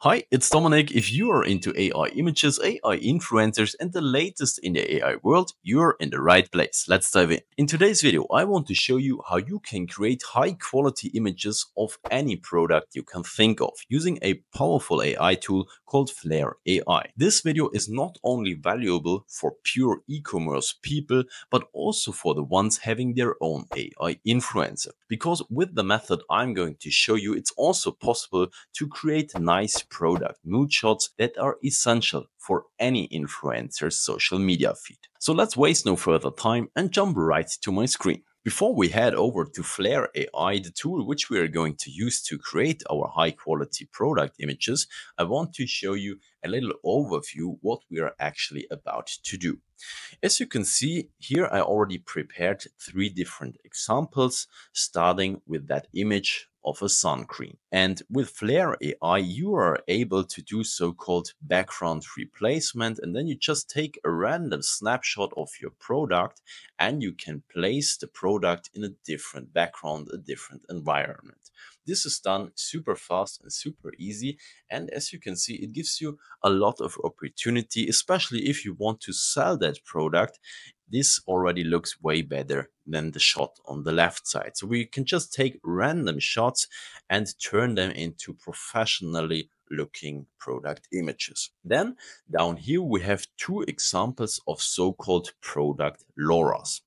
Hi, it's Dominic. If you are into AI images, AI influencers, and the latest in the AI world, you're in the right place. Let's dive in. In today's video, I want to show you how you can create high quality images of any product you can think of using a powerful AI tool called Flair AI. This video is not only valuable for pure e-commerce people, but also for the ones having their own AI influencer. Because with the method I'm going to show you, it's also possible to create nice product mood shots that are essential for any influencer's social media feed. So let's waste no further time and jump right to my screen. Before we head over to Flair AI, the tool which we are going to use to create our high quality product images, I want to show you a little overview what we are actually about to do. As you can see here, I already prepared three different examples, starting with that image of a sun cream. And with Flair AI, you are able to do so-called background replacement. And then you just take a random snapshot of your product and you can place the product in a different background, a different environment. This is done super fast and super easy. And as you can see, it gives you a lot of opportunity, especially if you want to sell that product this already looks way better than the shot on the left side. So we can just take random shots and turn them into professionally looking product images. Then down here we have two examples of so-called product LoRAs.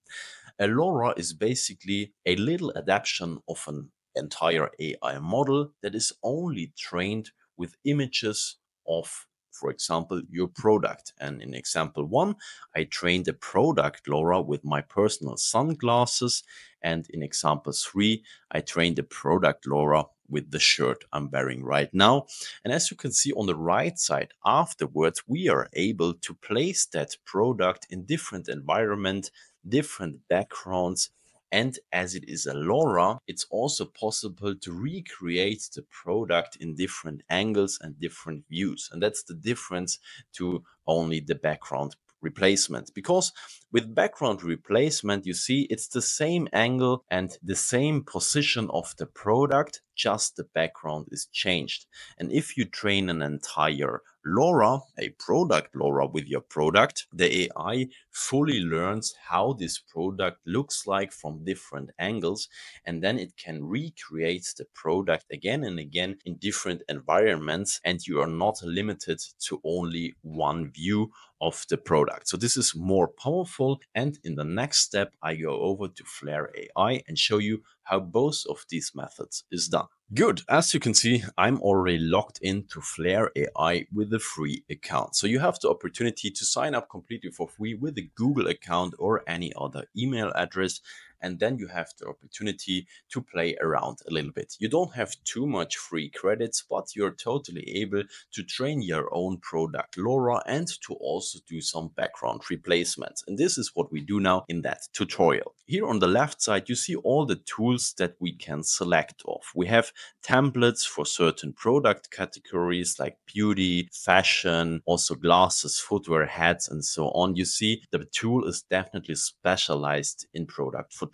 A LoRa is basically a little adaptation of an entire AI model that is only trained with images of for example, your product. And in example one, I trained a product LoRA, with my personal sunglasses. And in example three, I trained a product LoRA, with the shirt I'm wearing right now. And as you can see on the right side afterwards, we are able to place that product in different environment, different backgrounds, and as it is a LoRa, it's also possible to recreate the product in different angles and different views. And that's the difference to only the background replacement because with background replacement you see it's the same angle and the same position of the product just the background is changed and if you train an entire LoRa, a product LoRa with your product, the AI fully learns how this product looks like from different angles, and then it can recreate the product again and again in different environments, and you are not limited to only one view of the product. So this is more powerful. And in the next step, I go over to Flair AI and show you how both of these methods is done. Good. As you can see, I'm already logged into Flair AI with a free account. So you have the opportunity to sign up completely for free with a Google account or any other email address and then you have the opportunity to play around a little bit. You don't have too much free credits, but you're totally able to train your own product LoRa and to also do some background replacements. And this is what we do now in that tutorial. Here on the left side, you see all the tools that we can select of. We have templates for certain product categories like beauty, fashion, also glasses, footwear, hats, and so on. You see the tool is definitely specialized in product photography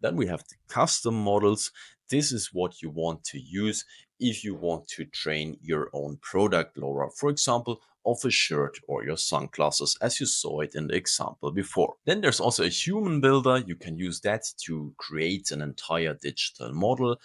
Then we have the custom models. This is what you want to use if you want to train your own product LoRa, for example, of a shirt or your sunglasses as you saw it in the example before. Then there's also a human builder. You can use that to create an entire digital model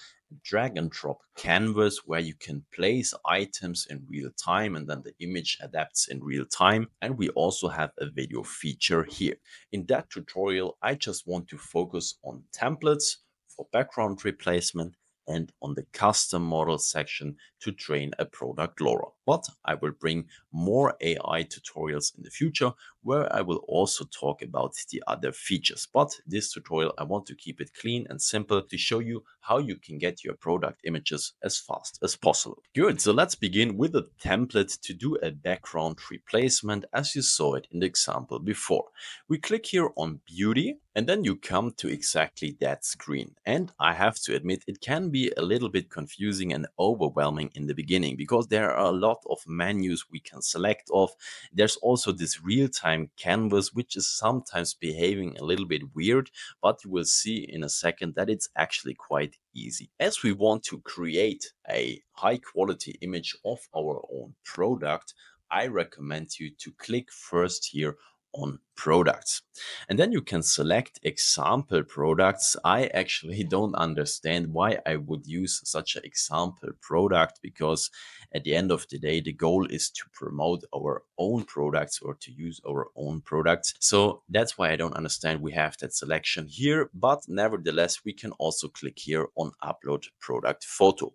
drag and drop canvas where you can place items in real time and then the image adapts in real time. And we also have a video feature here. In that tutorial, I just want to focus on templates for background replacement and on the custom model section to train a product LoRa. But I will bring more AI tutorials in the future where I will also talk about the other features. But this tutorial, I want to keep it clean and simple to show you how you can get your product images as fast as possible. Good, so let's begin with a template to do a background replacement as you saw it in the example before. We click here on beauty And then you come to exactly that screen. And I have to admit, it can be a little bit confusing and overwhelming in the beginning because there are a lot of menus we can select off. There's also this real-time canvas, which is sometimes behaving a little bit weird, but you will see in a second that it's actually quite easy. As we want to create a high quality image of our own product, I recommend you to click first here on products. And then you can select example products. I actually don't understand why I would use such an example product because at the end of the day, the goal is to promote our own products or to use our own products. So that's why I don't understand we have that selection here. But nevertheless, we can also click here on upload product photo.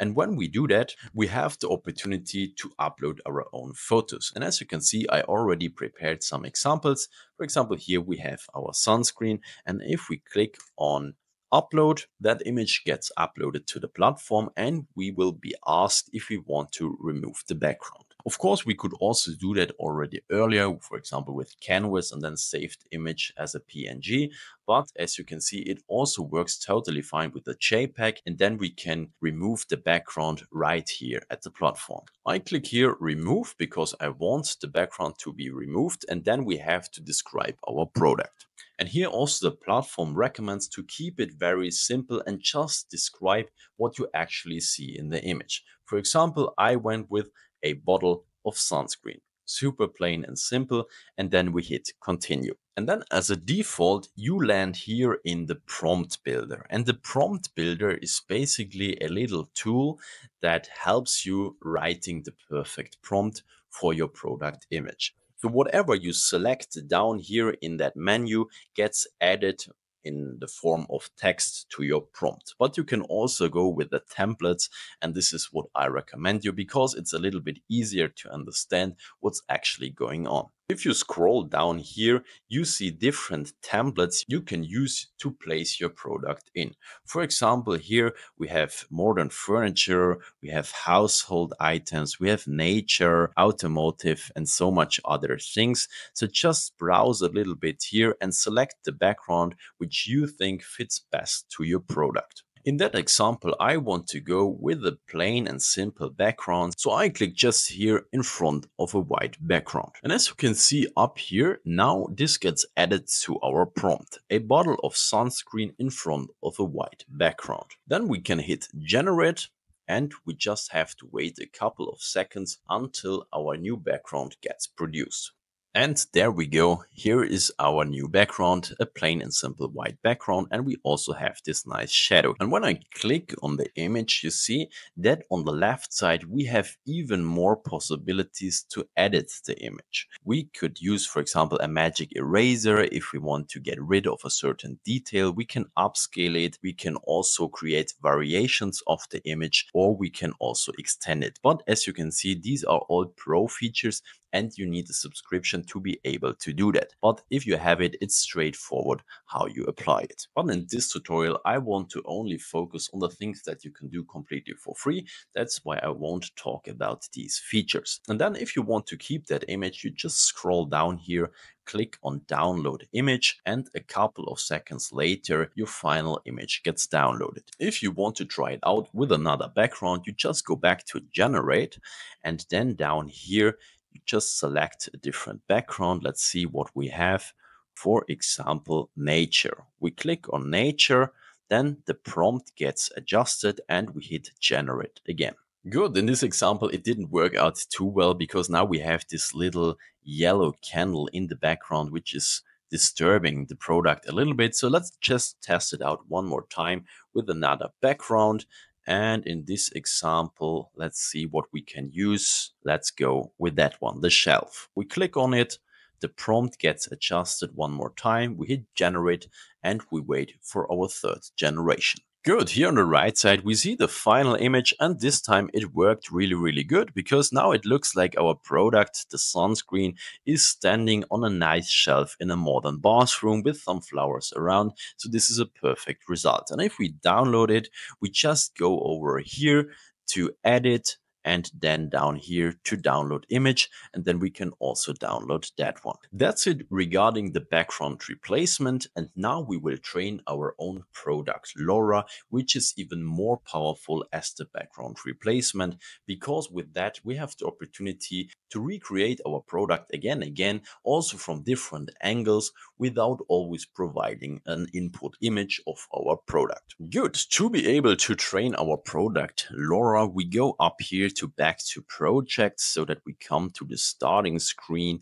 And when we do that, we have the opportunity to upload our own photos. And as you can see, I already prepared some examples. For example, here we have our sunscreen. And if we click on upload, that image gets uploaded to the platform and we will be asked if we want to remove the background. Of course, we could also do that already earlier, for example, with Canvas and then saved image as a PNG. But as you can see, it also works totally fine with the JPEG. And then we can remove the background right here at the platform. I click here, remove, because I want the background to be removed. And then we have to describe our product. And here also the platform recommends to keep it very simple and just describe what you actually see in the image. For example, I went with a bottle of sunscreen. Super plain and simple. And then we hit continue. And then as a default, you land here in the prompt builder. And the prompt builder is basically a little tool that helps you writing the perfect prompt for your product image. So whatever you select down here in that menu gets added in the form of text to your prompt. But you can also go with the templates and this is what I recommend you because it's a little bit easier to understand what's actually going on. If you scroll down here, you see different templates you can use to place your product in. For example, here we have modern furniture, we have household items, we have nature, automotive, and so much other things. So just browse a little bit here and select the background which you think fits best to your product. In that example, I want to go with a plain and simple background. So I click just here in front of a white background. And as you can see up here, now this gets added to our prompt. A bottle of sunscreen in front of a white background. Then we can hit generate and we just have to wait a couple of seconds until our new background gets produced. And there we go. Here is our new background, a plain and simple white background. And we also have this nice shadow. And when I click on the image, you see that on the left side, we have even more possibilities to edit the image. We could use, for example, a magic eraser. If we want to get rid of a certain detail, we can upscale it. We can also create variations of the image, or we can also extend it. But as you can see, these are all pro features and you need a subscription to be able to do that. But if you have it, it's straightforward how you apply it. But in this tutorial, I want to only focus on the things that you can do completely for free. That's why I won't talk about these features. And then if you want to keep that image, you just scroll down here click on download image and a couple of seconds later your final image gets downloaded. If you want to try it out with another background you just go back to generate and then down here just select a different background. Let's see what we have. For example, nature. We click on nature, then the prompt gets adjusted and we hit generate again. Good. In this example, it didn't work out too well because now we have this little yellow candle in the background, which is disturbing the product a little bit. So let's just test it out one more time with another background. And in this example, let's see what we can use. Let's go with that one, the shelf. We click on it, the prompt gets adjusted one more time, we hit generate, and we wait for our third generation. Good, here on the right side we see the final image and this time it worked really really good because now it looks like our product, the sunscreen, is standing on a nice shelf in a modern bathroom with some flowers around. So this is a perfect result. And if we download it, we just go over here to edit and then down here to download image and then we can also download that one. That's it regarding the background replacement and now we will train our own product LoRa which is even more powerful as the background replacement because with that we have the opportunity to recreate our product again again also from different angles without always providing an input image of our product. Good. To be able to train our product LoRa we go up here to back to projects so that we come to the starting screen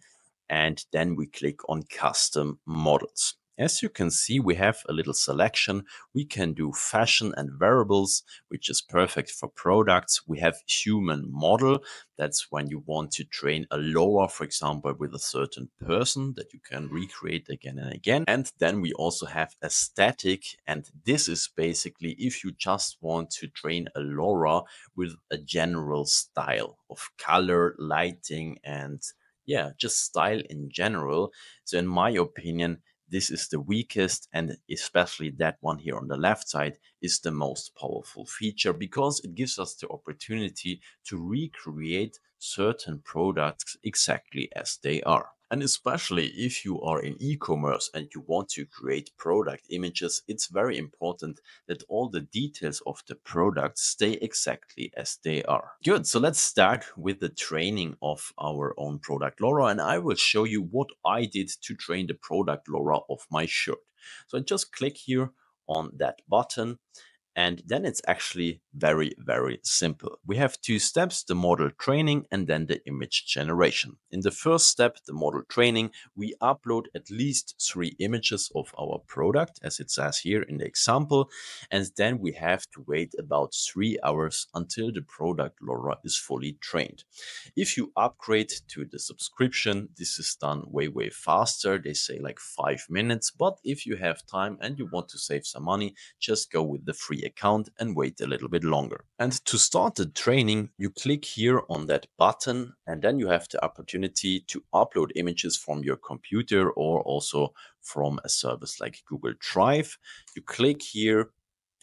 and then we click on custom models. As you can see, we have a little selection. We can do fashion and variables, which is perfect for products. We have human model. That's when you want to train a LoRa, for example, with a certain person that you can recreate again and again. And then we also have a static. And this is basically if you just want to train a LoRa with a general style of color, lighting, and yeah, just style in general. So in my opinion, this is the weakest and especially that one here on the left side is the most powerful feature because it gives us the opportunity to recreate certain products exactly as they are. And especially if you are in e-commerce and you want to create product images, it's very important that all the details of the product stay exactly as they are. Good, so let's start with the training of our own product LoRa and I will show you what I did to train the product LoRa of my shirt. So I just click here on that button and then it's actually very, very simple. We have two steps, the model training and then the image generation. In the first step, the model training, we upload at least three images of our product, as it says here in the example. And then we have to wait about three hours until the product LoRa is fully trained. If you upgrade to the subscription, this is done way, way faster. They say like five minutes. But if you have time and you want to save some money, just go with the free account and wait a little bit longer. And to start the training, you click here on that button and then you have the opportunity to upload images from your computer or also from a service like Google Drive. You click here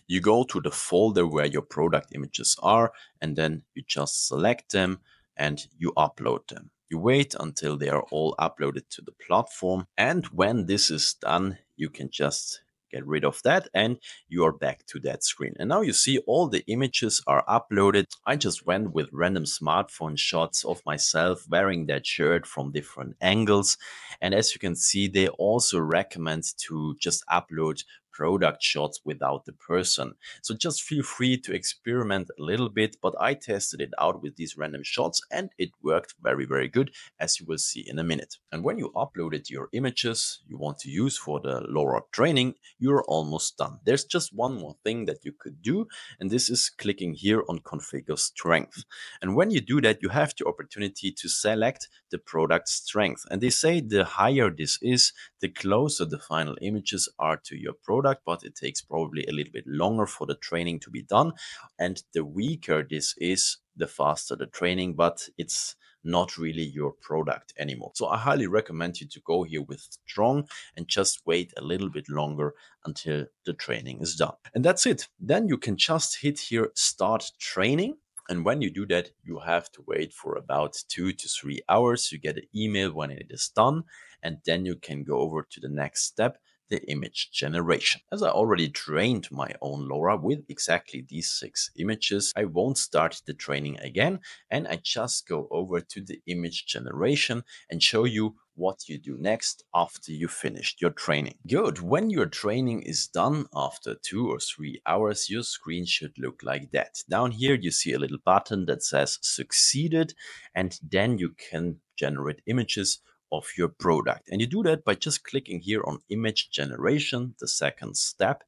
you go to the folder where your product images are and then you just select them and you upload them. You wait until they are all uploaded to the platform and when this is done you can just get rid of that and you are back to that screen. And now you see all the images are uploaded. I just went with random smartphone shots of myself wearing that shirt from different angles. And as you can see they also recommend to just upload product shots without the person. So just feel free to experiment a little bit, but I tested it out with these random shots and it worked very, very good, as you will see in a minute. And when you uploaded your images you want to use for the LoRa training, you're almost done. There's just one more thing that you could do, and this is clicking here on configure strength. And when you do that, you have the opportunity to select the product strength. And they say the higher this is, the closer the final images are to your product product, but it takes probably a little bit longer for the training to be done. And the weaker this is, the faster the training, but it's not really your product anymore. So I highly recommend you to go here with strong and just wait a little bit longer until the training is done. And that's it. Then you can just hit here start training. And when you do that, you have to wait for about two to three hours. You get an email when it is done, and then you can go over to the next step the image generation. As I already trained my own LoRa with exactly these six images, I won't start the training again and I just go over to the image generation and show you what you do next after you finished your training. Good. When your training is done after two or three hours, your screen should look like that. Down here, you see a little button that says succeeded, and then you can generate images of your product. And you do that by just clicking here on image generation, the second step.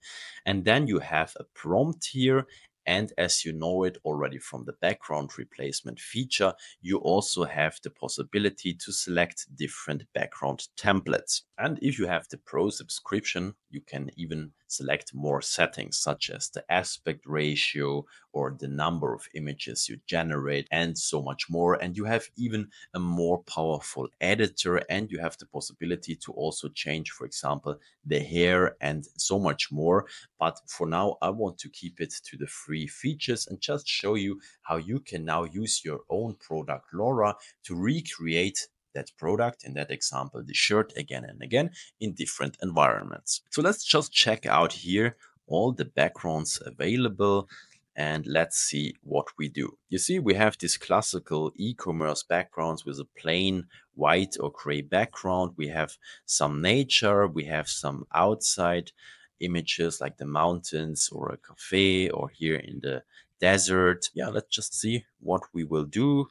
And then you have a prompt here. And as you know it already from the background replacement feature, you also have the possibility to select different background templates. And if you have the pro subscription, you can even select more settings such as the aspect ratio or the number of images you generate and so much more. And you have even a more powerful editor and you have the possibility to also change, for example, the hair and so much more. But for now, I want to keep it to the free features and just show you how you can now use your own product LoRa to recreate that product in that example the shirt again and again in different environments so let's just check out here all the backgrounds available and let's see what we do. You see, we have this classical e-commerce backgrounds with a plain white or gray background. We have some nature, we have some outside images like the mountains or a cafe or here in the desert. Yeah, let's just see what we will do.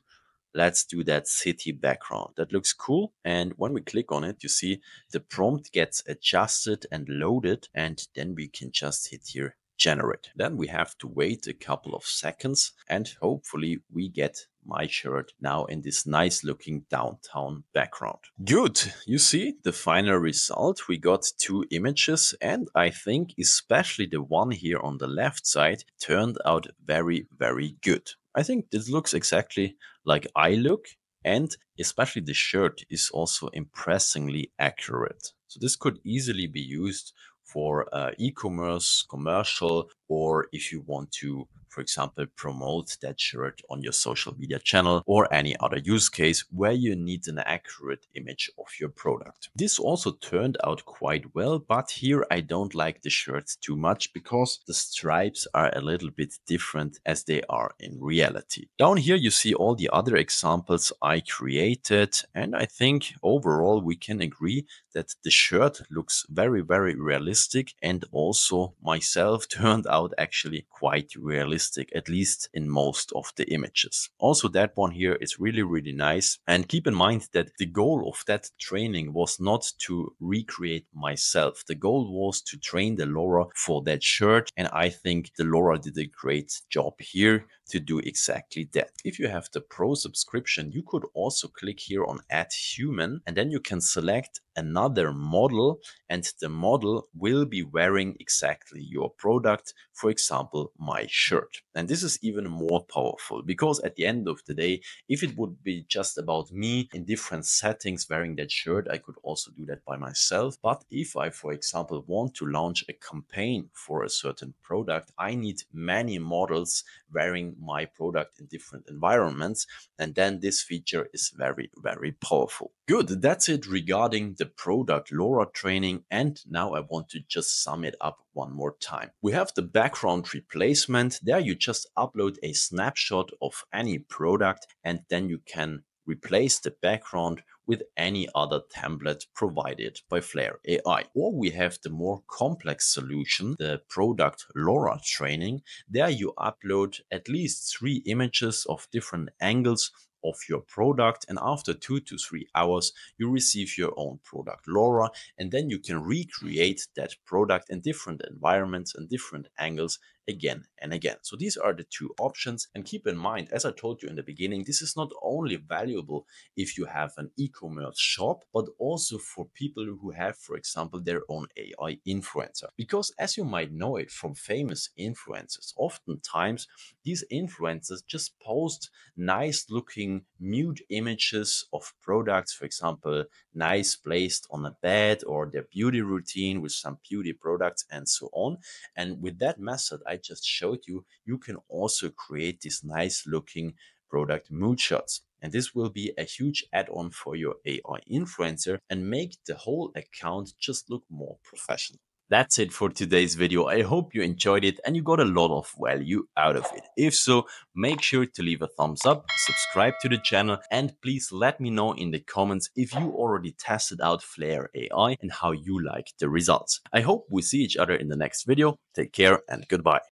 Let's do that city background. That looks cool. And when we click on it, you see the prompt gets adjusted and loaded. And then we can just hit here generate. Then we have to wait a couple of seconds and hopefully we get my shirt now in this nice looking downtown background. Good. You see the final result. We got two images and I think especially the one here on the left side turned out very, very good. I think this looks exactly like I look and especially the shirt is also impressingly accurate. So this could easily be used for uh, e-commerce, commercial, or if you want to for example, promote that shirt on your social media channel or any other use case where you need an accurate image of your product. This also turned out quite well, but here I don't like the shirts too much because the stripes are a little bit different as they are in reality. Down here you see all the other examples I created and I think overall we can agree that the shirt looks very very realistic and also myself turned out actually quite realistic realistic, at least in most of the images. Also, that one here is really, really nice. And keep in mind that the goal of that training was not to recreate myself. The goal was to train the LoRA for that shirt. And I think the LoRA did a great job here to do exactly that. If you have the pro subscription, you could also click here on add human and then you can select another model and the model will be wearing exactly your product. For example, my shirt. And this is even more powerful because at the end of the day, if it would be just about me in different settings wearing that shirt, I could also do that by myself. But if I, for example, want to launch a campaign for a certain product, I need many models wearing my product in different environments. And then this feature is very, very powerful. Good. That's it regarding the product LoRa training. And now I want to just sum it up one more time. We have the background replacement. There you just upload a snapshot of any product and then you can replace the background with any other template provided by Flair AI. Or we have the more complex solution, the product LoRa training. There you upload at least three images of different angles of your product and after two to three hours you receive your own product LoRa and then you can recreate that product in different environments and different angles again and again. So these are the two options. And keep in mind, as I told you in the beginning, this is not only valuable if you have an e-commerce shop, but also for people who have, for example, their own AI influencer. Because as you might know it from famous influencers, oftentimes these influencers just post nice looking nude images of products, for example, nice placed on a bed or their beauty routine with some beauty products and so on. And with that method, I just showed you, you can also create these nice looking product mood shots. And this will be a huge add-on for your AI influencer and make the whole account just look more professional. That's it for today's video. I hope you enjoyed it and you got a lot of value out of it. If so, make sure to leave a thumbs up, subscribe to the channel, and please let me know in the comments if you already tested out Flair AI and how you like the results. I hope we see each other in the next video. Take care and goodbye.